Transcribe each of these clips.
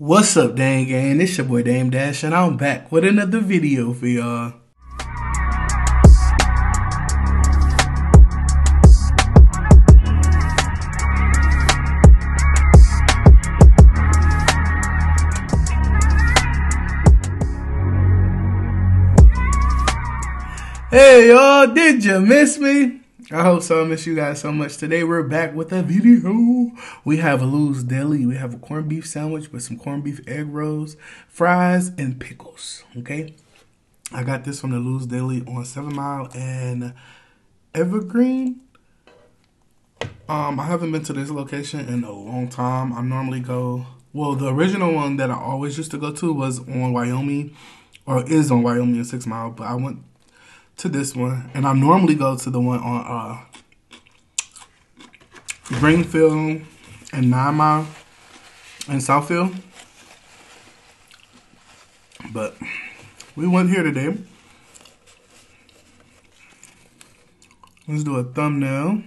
What's up, Dame Gang? It's your boy Dame Dash, and I'm back with another video for y'all. Hey y'all, did you miss me? I hope so. I miss you guys so much. Today we're back with a video. We have a Lou's Deli. We have a corned beef sandwich with some corned beef egg rolls, fries, and pickles. Okay. I got this from the Lou's Deli on Seven Mile and Evergreen. Um, I haven't been to this location in a long time. I normally go. Well, the original one that I always used to go to was on Wyoming, or is on Wyoming and Six Mile. But I went to this one, and I normally go to the one on uh, Greenfield and Nine Mile and Southfield. But we went here today. Let's do a thumbnail.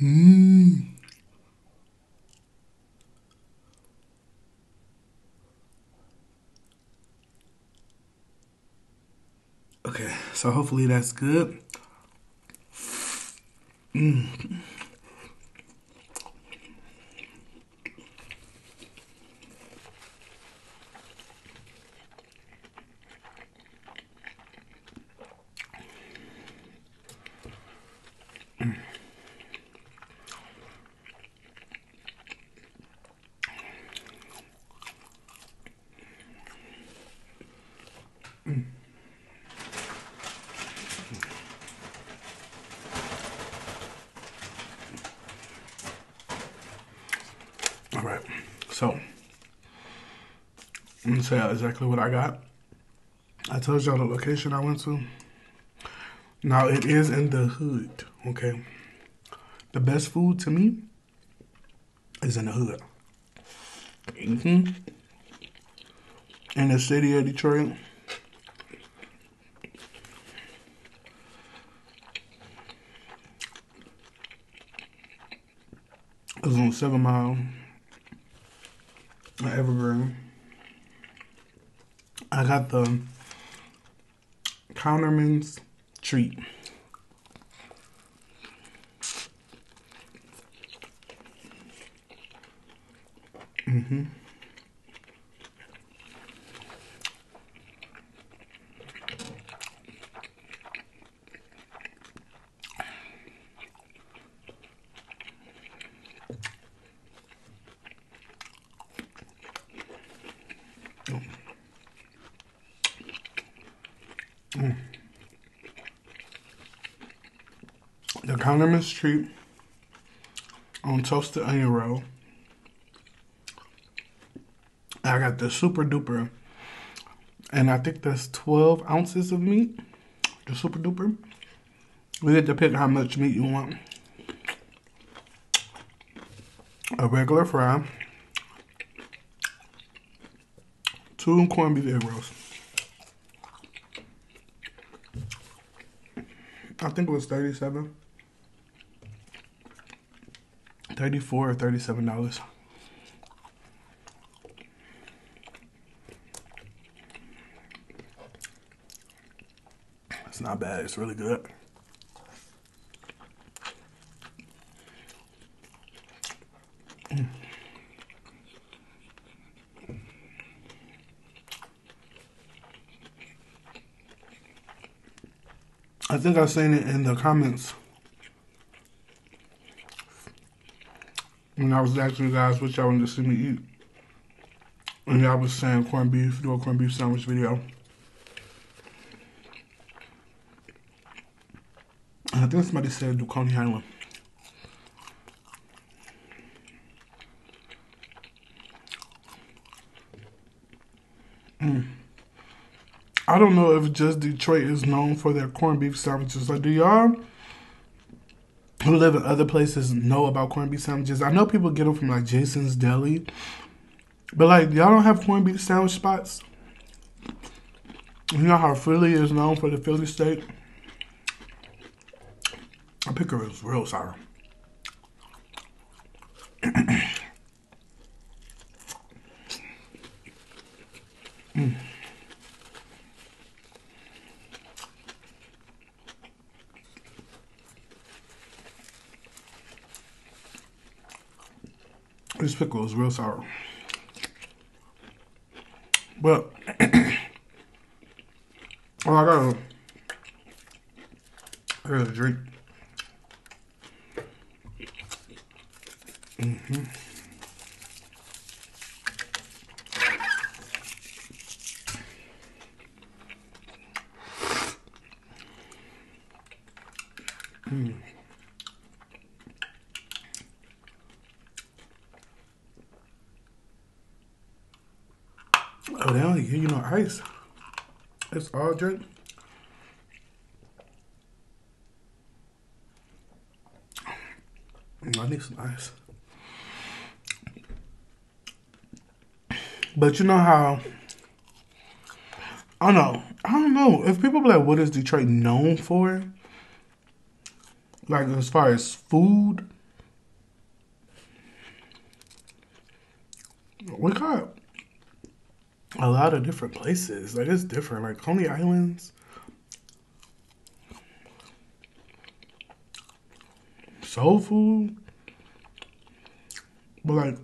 Hmm. Okay, so hopefully that's good. Mm. All right, so I'm gonna tell you exactly what I got. I told y'all the location I went to. Now it is in the hood, okay? The best food to me is in the hood. Mm-hmm. In the city of Detroit. It was on Seven Mile, Evergreen. I got the Counterman's treat. Mm-hmm. Mm. Condiment treat on toasted onion roll. I got the super duper, and I think that's 12 ounces of meat. The super duper. We get to how much meat you want. A regular fry. Two corned beef egg rolls. I think it was 37 34 or 37 dollars. It's not bad. It's really good. I think I've seen it in the comments when I was asking you guys what y'all wanted to see me eat. And y'all was saying corned beef, do a corned beef sandwich video. And I think somebody said do Coney Island. Mm. I don't know if just Detroit is known for their corned beef sandwiches. Like, do y'all who live in other places know about corned beef sandwiches? I know people get them from like Jason's Deli, but like y'all don't have corned beef sandwich spots. You know how Philly is known for the Philly steak? I picker is real sour. mm. This pickle is real sour. But I gotta I gotta drink. Mm-hmm. Mm. Give you no ice. It's all drink. Mm, I need some ice. But you know how I don't know. I don't know. If people like, what is Detroit known for? Like as far as food. We got a lot of different places. Like it's different. Like Coney Islands. Soul food. But like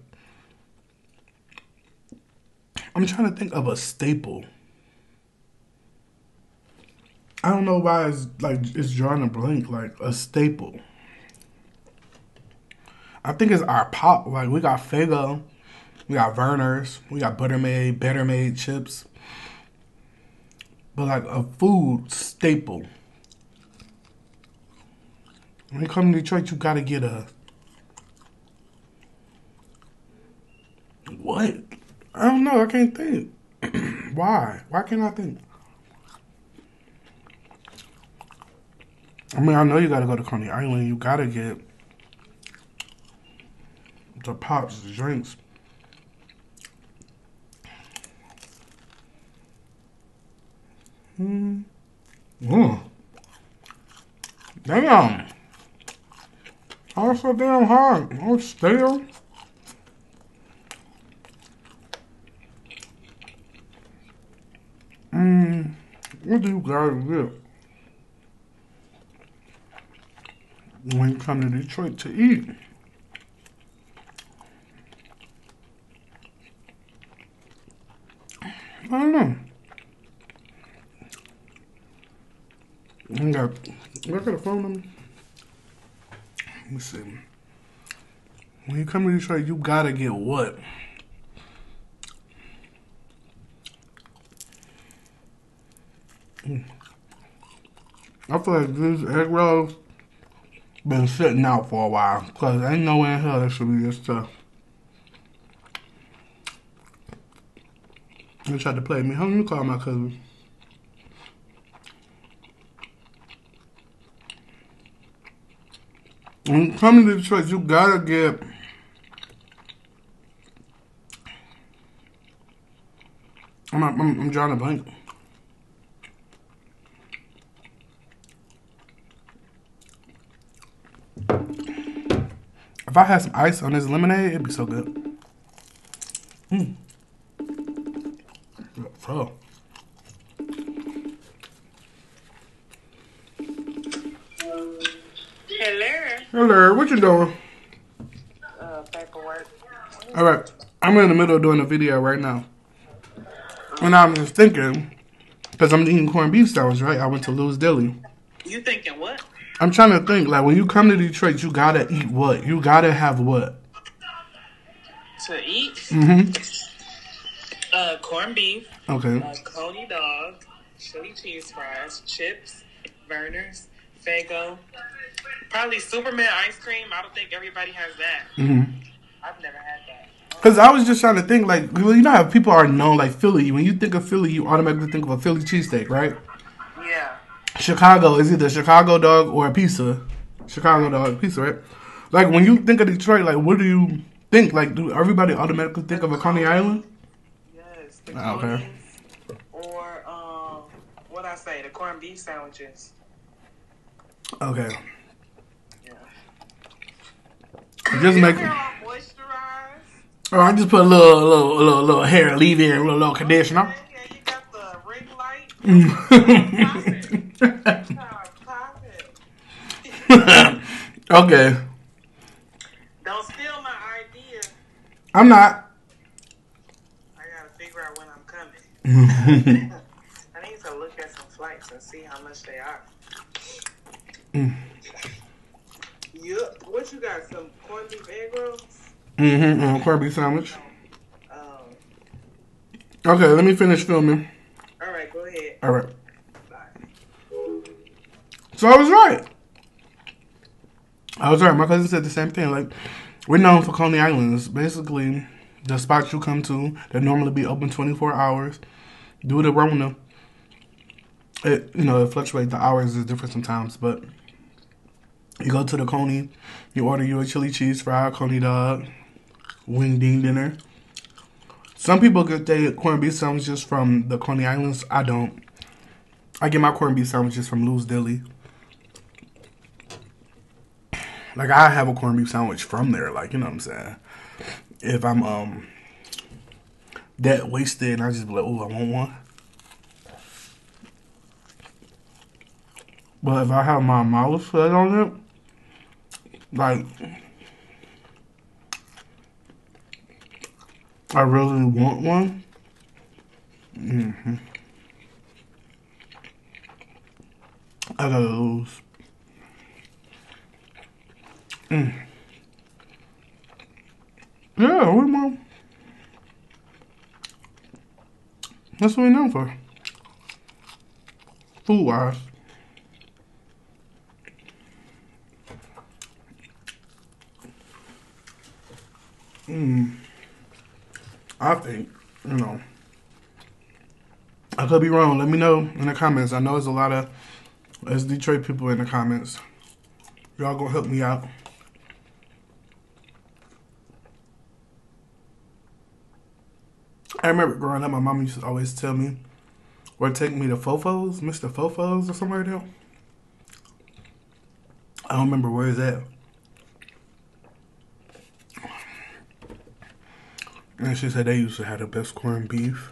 I'm trying to think of a staple. I don't know why it's like it's drawing a blank, like a staple. I think it's our pop. Like we got Faygo. We got Vernors. We got Buttermade, Better Made chips. But like a food staple. When you come to Detroit, you gotta get a. What? I don't know. I can't think. Why? Why can't I think? I mean, I know you gotta go to Coney Island. You gotta get the pops, the drinks. Hmm. Mm. Damn. Oh, so damn hard. Oh, stale. Mmm. What do you guys get when you come to Detroit to eat? I don't know. I got, I got a phone number. Let me see. When you come to Detroit, you gotta get what? Hmm. I feel like these egg rolls been sitting out for a while because ain't no way in hell that should be this tough. They tried to play me. How you call my cousin? When coming to the Detroit, you gotta get I'm, I'm, I'm drawing a blank. If I had some ice on this lemonade, it'd be so good. Mmm. Oh. Hello. Hello, what you doing? Uh, paperwork. All right, I'm in the middle of doing a video right now, and I'm just thinking, because I'm eating corned beef sandwich, right? I went to Lou's Deli. You thinking what? I'm trying to think, like when you come to Detroit, you gotta eat what? You gotta have what? To eat? Mm-hmm. Uh, corned beef, Okay. uh, coney dog, chili cheese fries, chips, Vernors, Faygo, probably Superman ice cream. I don't think everybody has that. Mm-hmm. I've never had that. Because I was just trying to think, like, you know how people are known, like Philly. When you think of Philly, you automatically think of a Philly cheesesteak, right? Yeah. Chicago is either Chicago dog or a pizza. Chicago dog pizza, right? Like when you think of Detroit, like what do you think? Like do everybody automatically think of a Coney Island? Yes. The Ah, okay. Or um, what I say? The corned beef sandwiches. Okay. Just make. Your hair all moisturized. Oh, I just put a little, little, little, little hair leave in, a little, little conditioner. Yeah, you got the ring light. Pop it. okay. Don't steal my idea. I'm not. I gotta figure out when I'm coming. I need to look at some flights and see how much they are. Mm. Yup. What you got? Some corned beef egg rolls? mm-hmm. Um, corned beef sandwich. Um. Okay, let me finish filming. All right, go ahead. All right. Bye. So I was right. I was right. My cousin said the same thing. Like, we're known for Coney Islands. Basically, the spots you come to that normally be open 24 hours, due to Rona, it you know it fluctuates. The hours is different sometimes, but you go to the Coney, you order you a chili cheese fry, Coney dog, wing ding dinner. Some people get their corned beef sandwiches from the Coney Islands. I don't. I get my corned beef sandwiches from Lou's Deli. Like I have a corned beef sandwich from there, like you know what I'm saying. If I'm um that wasted and I just be like, oh, I want one. But if I have my mouth fed on it, like I really want one. Mm-hmm. I gotta lose. Mm. Yeah, we mom. That's what we known for. Food wise. Mm. I think, you know. I could be wrong. Let me know in the comments. I know there's a lot of us Detroit people in the comments. Y'all gonna help me out. I remember growing up, my mom used to always tell me, or take me to Fofos, Mr. Fofos, or somewhere like that. I don't remember where is that. And she said they used to have the best corned beef.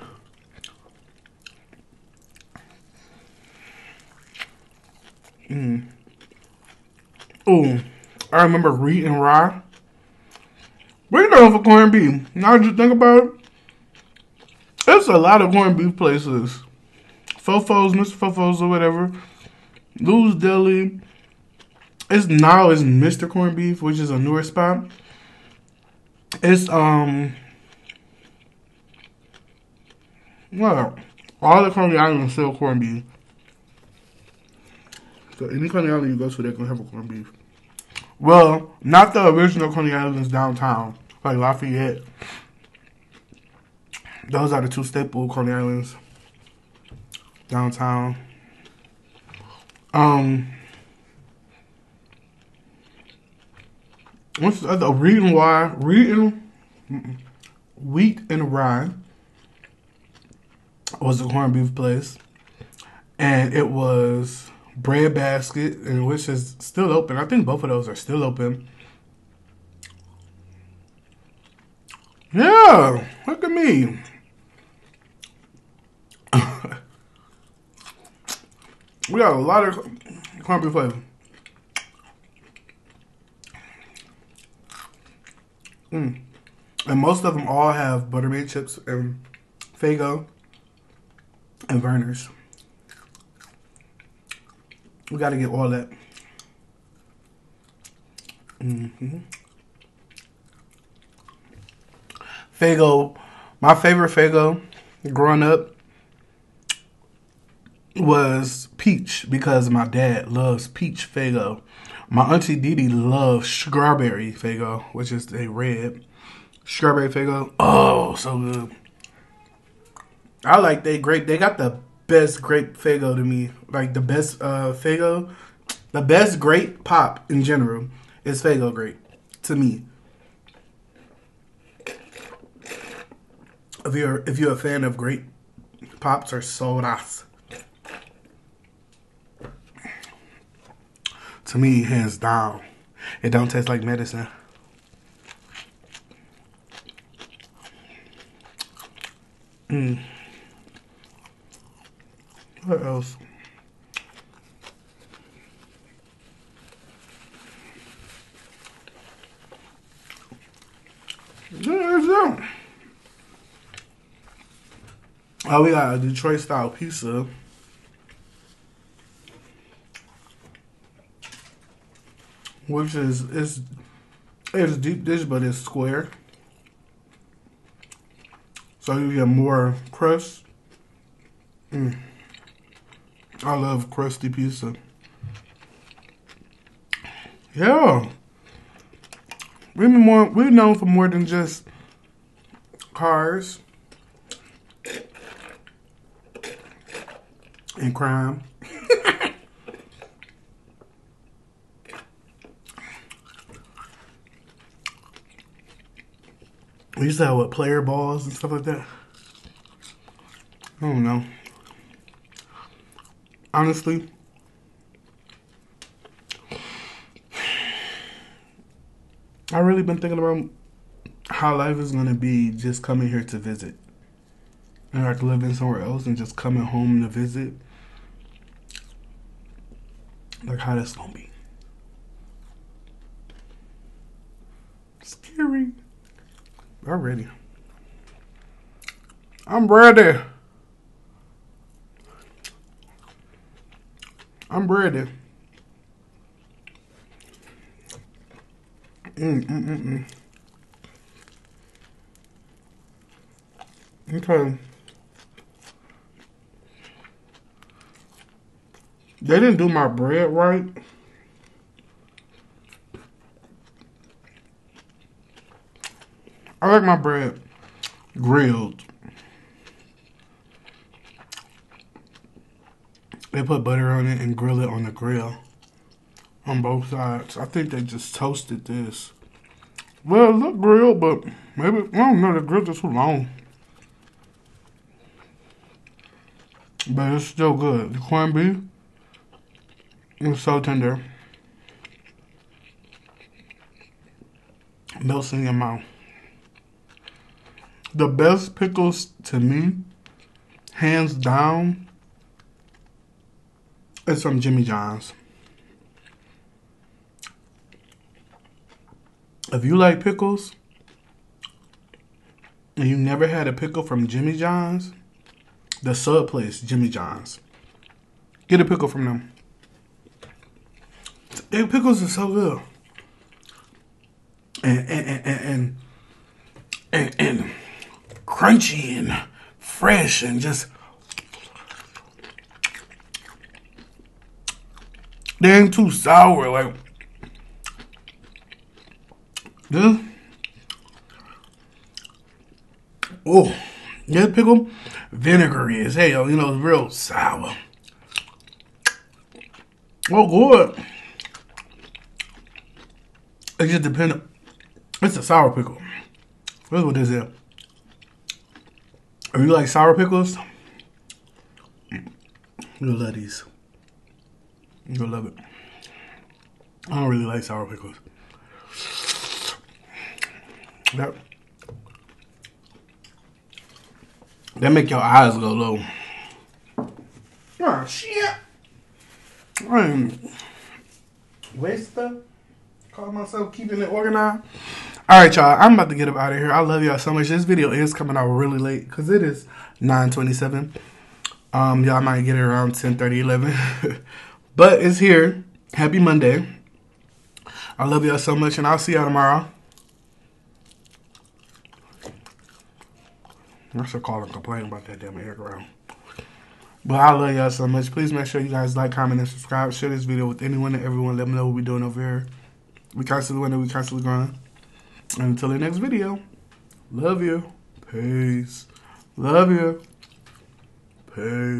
Mm. Oh, I remember Reed and Rye. We're known for corned beef. Now just think about it. There's a lot of corned beef places. Fofos, Mr. Fofos or whatever. Lou's Deli. It's now is Mr. Corned Beef, which is a newer spot. It's um well, all the Coney Islands sell corned beef. So any Coney Island you go to, they're gonna have a corned beef. Well, not the original Coney Islands downtown, like Lafayette. Those are the two staple Coney Islands downtown. Um, what's the other? Wheat and mm-mm. wheat and rye was a corned beef place, and it was bread basket, and which is still open. I think both of those are still open. Yeah, look at me. we got a lot of corned beef flavor. Mm. And most of them all have buttermilk chips and Faygo and Vernors. We got to get all that. hmm Faygo, my favorite Faygo growing up was peach because my dad loves peach Faygo. My auntie Didi loves strawberry Faygo, which is a red strawberry Faygo. Oh, so good. I like they grape. They got the best grape Faygo to me. Like the best uh Faygo, the best grape pop in general is Faygo grape to me. If you're if you're a fan of grape pops or sodas, to me hands down, it don't taste like medicine. Mm. What else? There's that. Oh, we got a Detroit style pizza. Which is it's it's deep dish but it's square. So you get more crust. Mm. I love crusty pizza. Yeah. We're more we're known for more than just cars and crime. we used to have what player balls and stuff like that. I don't know. Honestly, I really been thinking about how life is gonna be just coming here to visit. And like living somewhere else and just coming home to visit. Like how that's gonna be. Scary. I'm ready. I'm ready. I'm ready. Mm, mm, mm, mm. Okay. They didn't do my bread right. I like my bread grilled. They put butter on it and grill it on the grill on both sides. I think they just toasted this. Well, it looked grilled, but maybe, I don't know, the grilled is too long. But it's still good. The corned beef is so tender. Melts in your mouth. The best pickles to me, hands down, is from Jimmy John's. If you like pickles and you never had a pickle from Jimmy John's, the sub place, Jimmy John's, get a pickle from them. Their pickles are so good. And and and and, and, and crunchy and fresh and just ain't too sour like this. Oh, this pickle vinegary as hell. You know, it's real sour. Oh, good. It just depends. It's a sour pickle. That's what this is. If you like sour pickles, you'll love these. You'll love it. I don't really like sour pickles. That that make your eyes go low. Oh shit! I am waster. Call myself keeping it organized. All right, y'all. I'm about to get up out of here. I love y'all so much. This video is coming out really late because it is 9:27. Um, y'all might get it around 10, 30, 11. but it's here. Happy Monday. I love y'all so much, and I'll see y'all tomorrow. I should call and complain about that damn air ground. But I love y'all so much. Please make sure you guys like, comment, and subscribe. Share this video with anyone and everyone. Let me know what we're doing over here. We constantly winning, we constantly growing. And until the next video, love you. Peace. Love you. Peace.